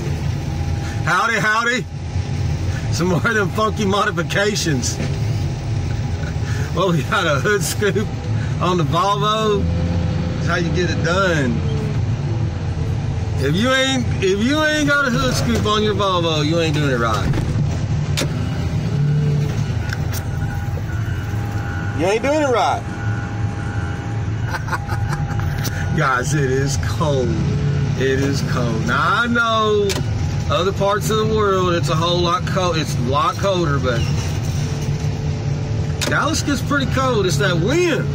Howdy, howdy. Some more of them funky modifications. Well, we got a hood scoop on the Volvo. That's how you get it done. If you ain't if you ain't got a hood scoop on your Volvo, you ain't doing it right. You ain't doing it right. Guys, it is cold. It is cold. Now I know other parts of the world it's a whole lot cold. It's a lot colder, but Dallas gets pretty cold. It's that wind.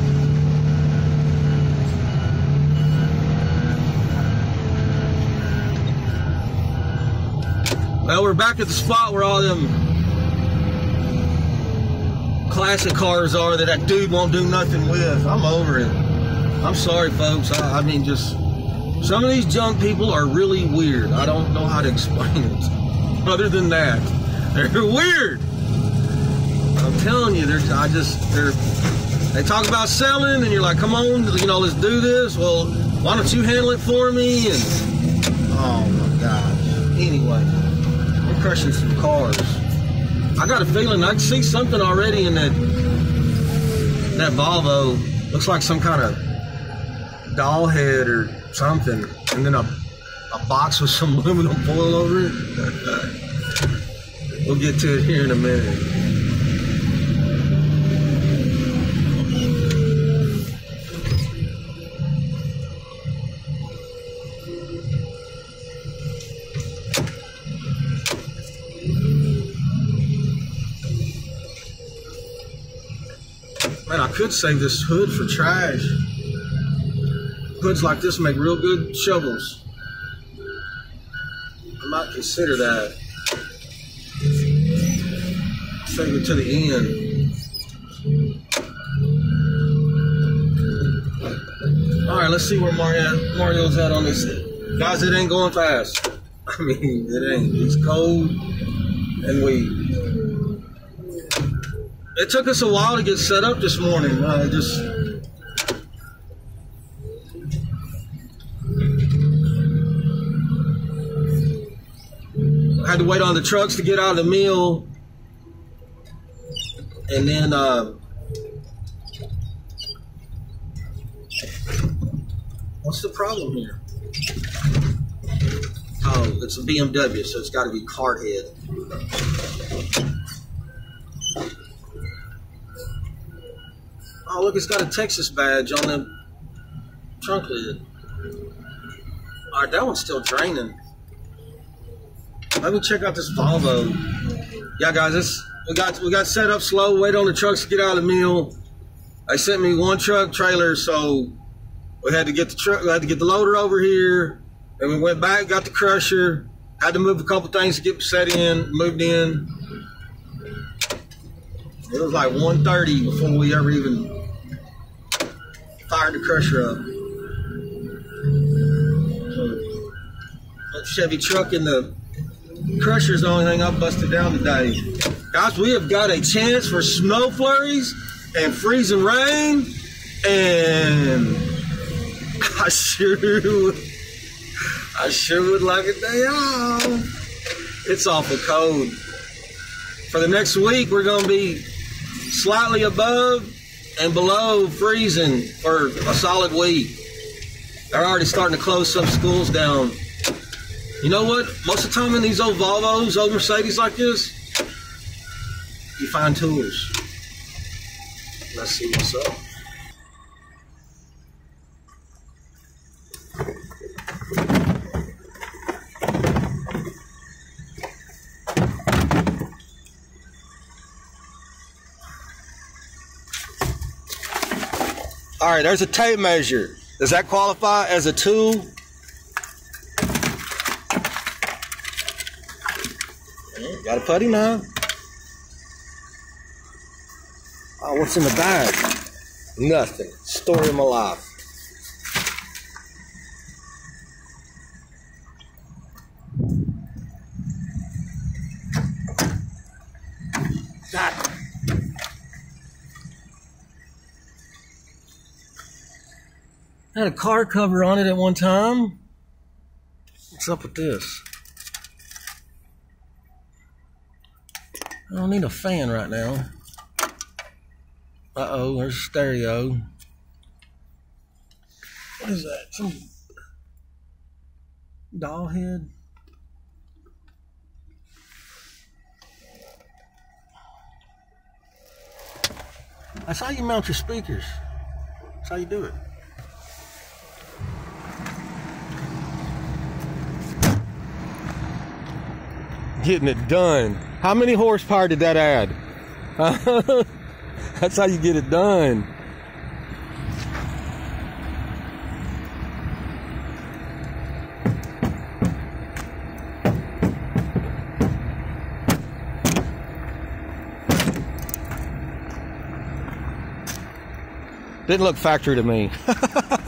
Well, we're back at the spot where all them classic cars are that that dude won't do nothing with. I'm over it. I'm sorry, folks. I, I mean, just some of these junk people are really weird. I don't know how to explain it. Other than that, they're weird. I'm telling you, they're. I just they're. They talk about selling, and you're like, "Come on, you know, let's do this." Well, why don't you handle it for me? And oh my gosh. Anyway, we're crushing some cars. I got a feeling I see something already in that that Volvo. Looks like some kind of doll head or something, and then a a box with some aluminum foil over it. we'll get to it here in a minute. Man, I could save this hood for trash. Hoods like this make real good shovels. I might consider that. Save it to the end. All right, let's see where Mario, Mario's at on this. Guys, it ain't going fast. I mean, it ain't. It's cold, and we. It took us a while to get set up this morning. Uh, I just. Had to wait on the trucks to get out of the mill, and then uh, what's the problem here? Oh, it's a BMW, so it's got to be cart head. Oh, look, it's got a Texas badge on the trunk lid. All right, that one's still draining. Let me check out this Volvo. Yeah, guys, this we got we got set up slow. Wait on the trucks to get out of the mill. They sent me one truck trailer, so we had to get the truck. We had to get the loader over here. and we went back, got the crusher. Had to move a couple things to get set in. Moved in. It was like 1.30 before we ever even fired the crusher up. Chevy truck in the crusher's the only thing I busted down today. Guys, we have got a chance for snow flurries and freezing rain, and I sure I sure would like a day off. It's awful cold. For the next week, we're going to be slightly above and below freezing for a solid week. They're already starting to close some schools down. You know what? Most of the time in these old Volvos, old Mercedes like this, you find tools. Let's see what's up. All right, there's a tape measure. Does that qualify as a tool? Got a putty now? Oh, what's in the bag? Nothing. Story of my life. God. Had a car cover on it at one time. What's up with this? I don't need a fan right now. Uh oh, there's a stereo. What is that? Some doll head? That's how you mount your speakers. That's how you do it. Getting it done. How many horsepower did that add? That's how you get it done. Didn't look factory to me.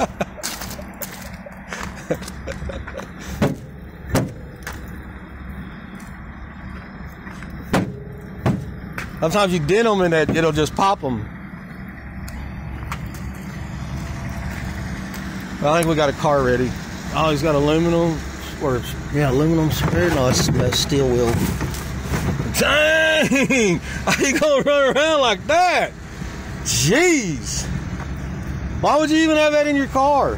Sometimes you dent them and that it'll just pop them. I think we got a car ready. Oh, he's got aluminum or yeah, aluminum spare. No, it's that steel wheel. Dang! How you gonna run around like that? Jeez! Why would you even have that in your car?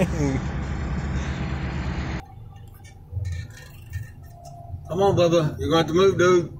Come on, Bubba. You're going to have to move, dude.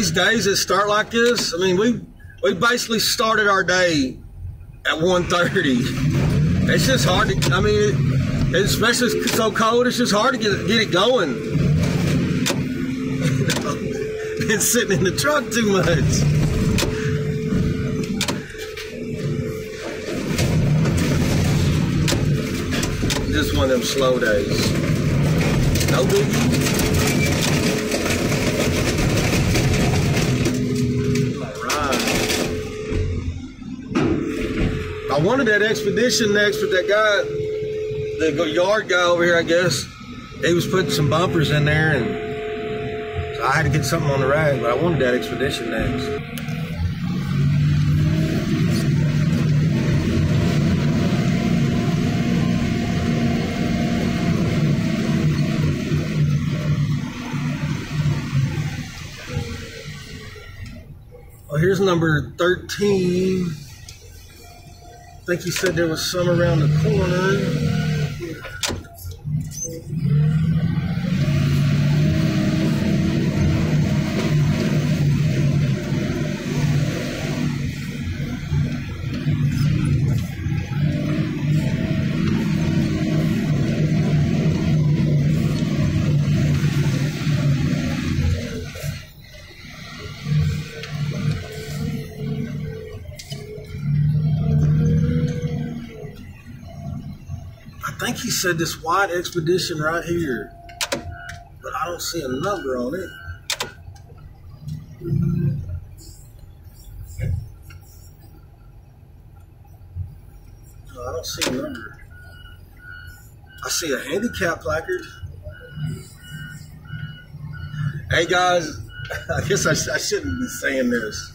These days that start like this, I mean, we we basically started our day at 1.30. It's just hard to, I mean, it, especially it's so cold, it's just hard to get, get it going. Been sitting in the truck too much. Just one of them slow days. No biggie. I wanted that expedition next but that guy, the yard guy over here, I guess. He was putting some bumpers in there, and so I had to get something on the rag, but I wanted that expedition next. Well, here's number 13 think he said there was some around the corner. Think he said this white expedition right here, but I don't see a number on it. No, I don't see a number. I see a handicap placard. Hey guys, I guess I, I shouldn't be saying this.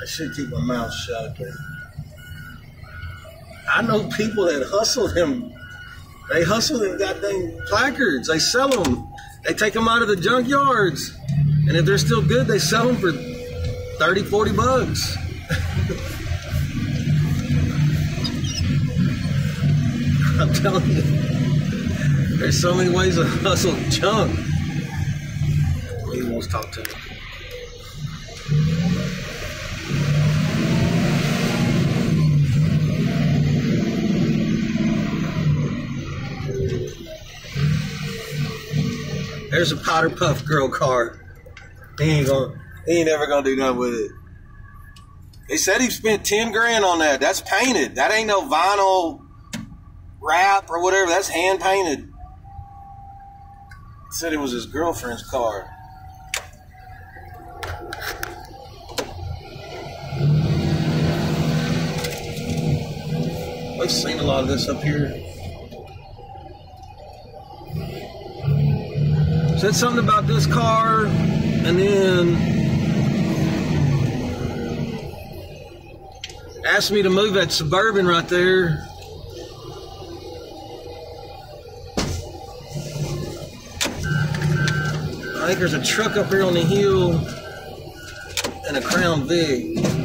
I should keep my mouth shut. But I know people that hustle them they hustle them goddamn placards. They sell them. They take them out of the junkyards. And if they're still good, they sell them for 30, 40 bucks. I'm telling you, there's so many ways to hustle junk. He wants to talk to me. There's a Powerpuff girl car. He ain't gonna. He ain't never gonna do nothing with it. They said he spent ten grand on that. That's painted. That ain't no vinyl wrap or whatever. That's hand painted. Said it was his girlfriend's car. We've seen a lot of this up here. Said something about this car, and then asked me to move that suburban right there. I think there's a truck up here on the hill and a Crown Vic.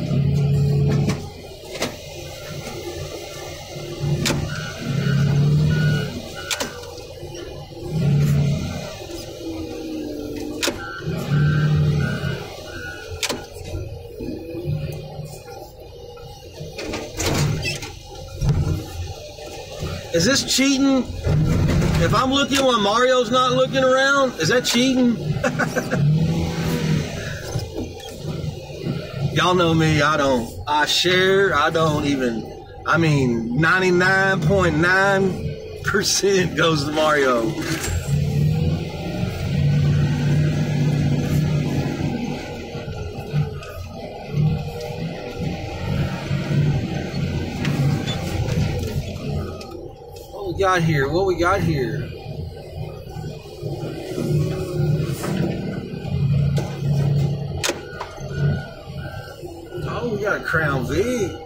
Is this cheating? If I'm looking while Mario's not looking around, is that cheating? Y'all know me, I don't. I share, I don't even. I mean, 99.9% goes to Mario. Got here? What we got here? Oh, we got a Crown Vic.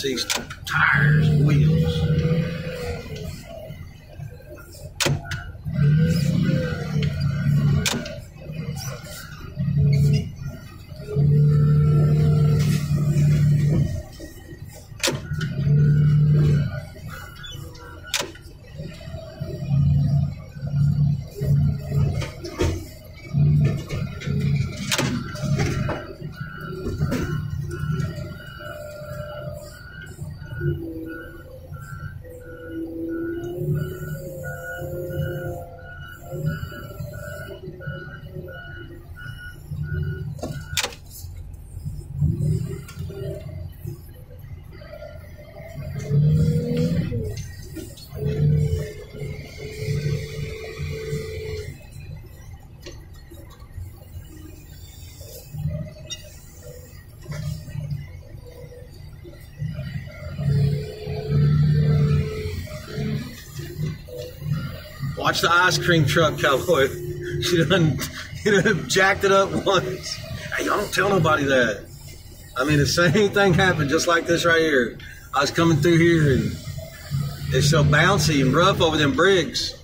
Oh, tires, wheels. Watch the ice cream truck, cowboy. She done, she done jacked it up once. Hey, y'all don't tell nobody that. I mean, the same thing happened just like this right here. I was coming through here and it's so bouncy and rough over them bricks.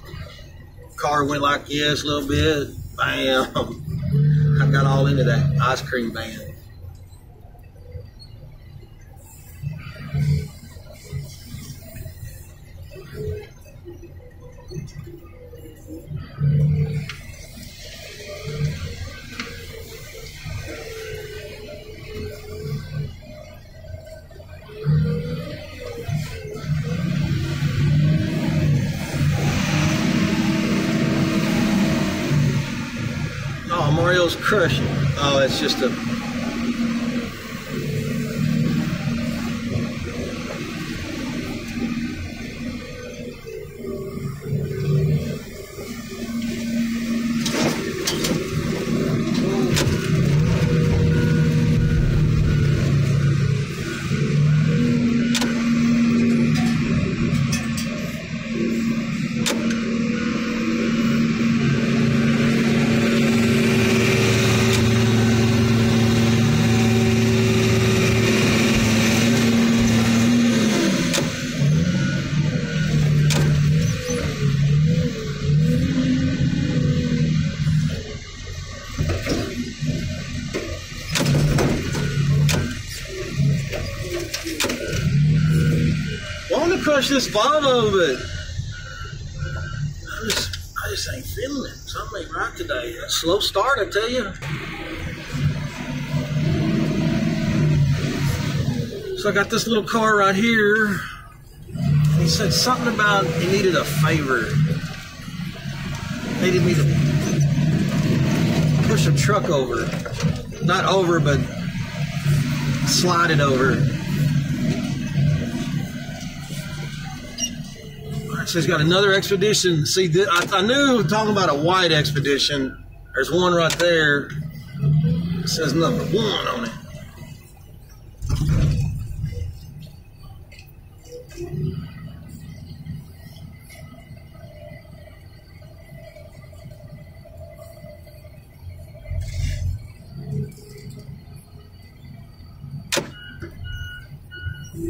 Car went like this a little bit. Bam. I got all into that ice cream van. Mario's crushing. Oh, it's just a. crush this Volvo, but I just, I just ain't feeling it. Something ain't right today. A slow start, I tell you. So I got this little car right here. He said something about he needed a favor. Needed me to push a truck over. Not over, but slide it over. He's got another expedition. See, I, I knew talking about a white expedition. There's one right there. It says number one on it.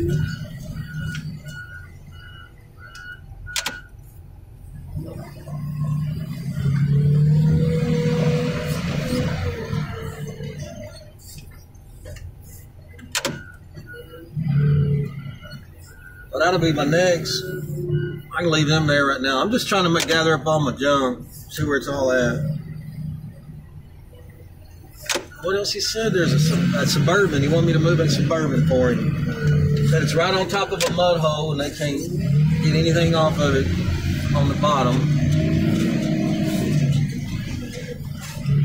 But that'll be my next. I can leave them there right now. I'm just trying to make, gather up all my junk, see where it's all at. What else he said? There's a, a suburban. He wanted me to move a suburban for him. Said it's right on top of a mud hole and they can't get anything off of it on the bottom.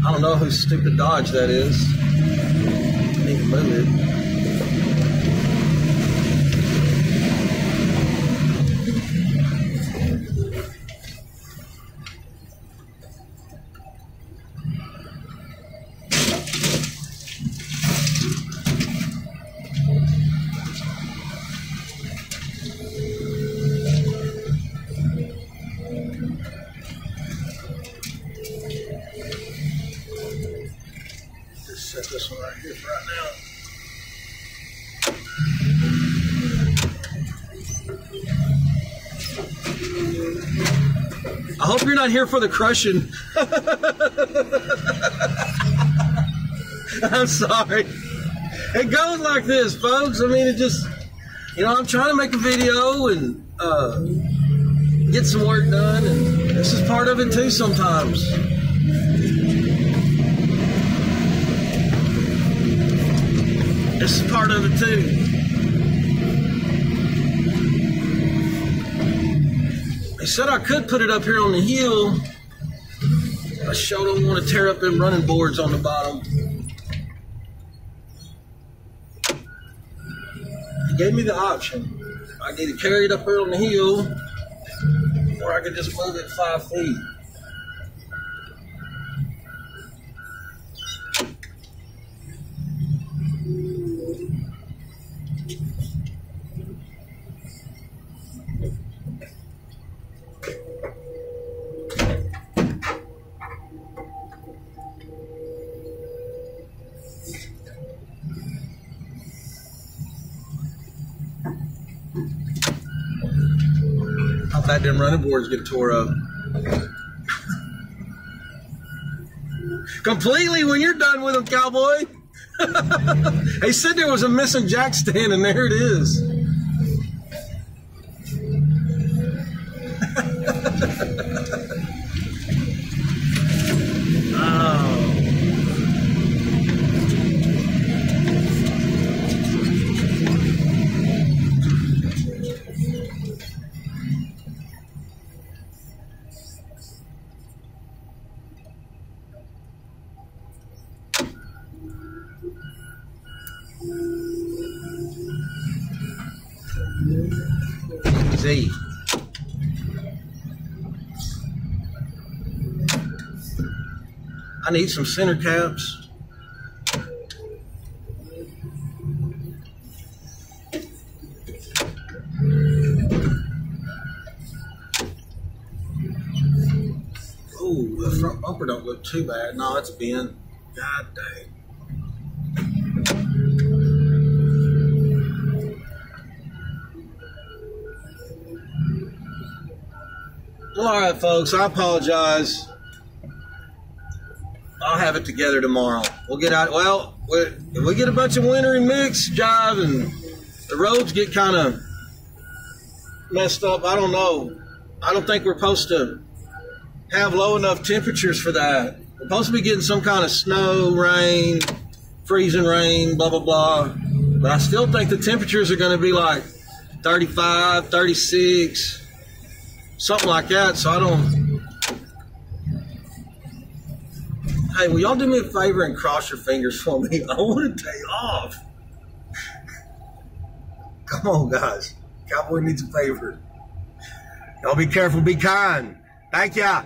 I don't know whose stupid Dodge that is. I need to move it. I hope you're not here for the crushing. I'm sorry. It goes like this, folks. I mean, it just, you know, I'm trying to make a video and uh, get some work done, and this is part of it too sometimes. This is part of it too. Said I could put it up here on the hill. I sure don't want to tear up them running boards on the bottom. He gave me the option. I can either carry it up here on the hill, or I could just move it five feet. Running boards get tore up. Completely when you're done with them, cowboy. they said there was a missing jack stand, and there it is. I need some center caps. Ooh, the front bumper don't look too bad. No, it's bent. God dang. All right, folks. I apologize. I'll have it together tomorrow. We'll get out. Well, we- if we get a bunch of winter mix jive and the roads get kind of messed up. I don't know. I don't think we're supposed to have low enough temperatures for that. We're supposed to be getting some kind of snow, rain, freezing rain, blah, blah, blah. But I still think the temperatures are going to be like 35, 36, something like that. So I don't. Hey, will y'all do me a favor and cross your fingers for me? I want to take off. Come on, guys. Cowboy needs a favor. Y'all be careful, be kind. Thank ya.